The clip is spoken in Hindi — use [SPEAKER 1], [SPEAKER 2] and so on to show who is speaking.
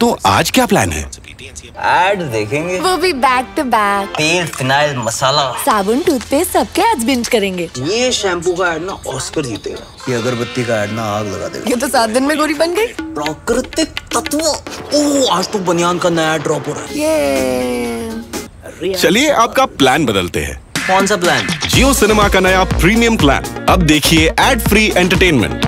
[SPEAKER 1] तो आज क्या प्लान है?
[SPEAKER 2] एड देखेंगे।
[SPEAKER 3] वो भी बैक टू बैक
[SPEAKER 2] तेल फिनाइल मसाला।
[SPEAKER 3] साबुन टूथपेस्ट सबके आज बिंज करेंगे।
[SPEAKER 2] ये शैम्पू का एड ना ऑस्कर जीतेगा। ये अगरबत्ती का एड ना आग लगा देगा।
[SPEAKER 3] ये तो सात दिन में गोरी बन गई।
[SPEAKER 2] प्राकृतिक तत्व। ओ आज तो बनियान का नया ड्रॉप हो रहा
[SPEAKER 3] ये
[SPEAKER 1] चलिए आपका प्लान बदलते
[SPEAKER 2] हैं। कौन सा प्लान
[SPEAKER 1] जियो सिनेमा का नया प्रीमियम प्लान अब देखिए एड फ्री एंटरटेनमेंट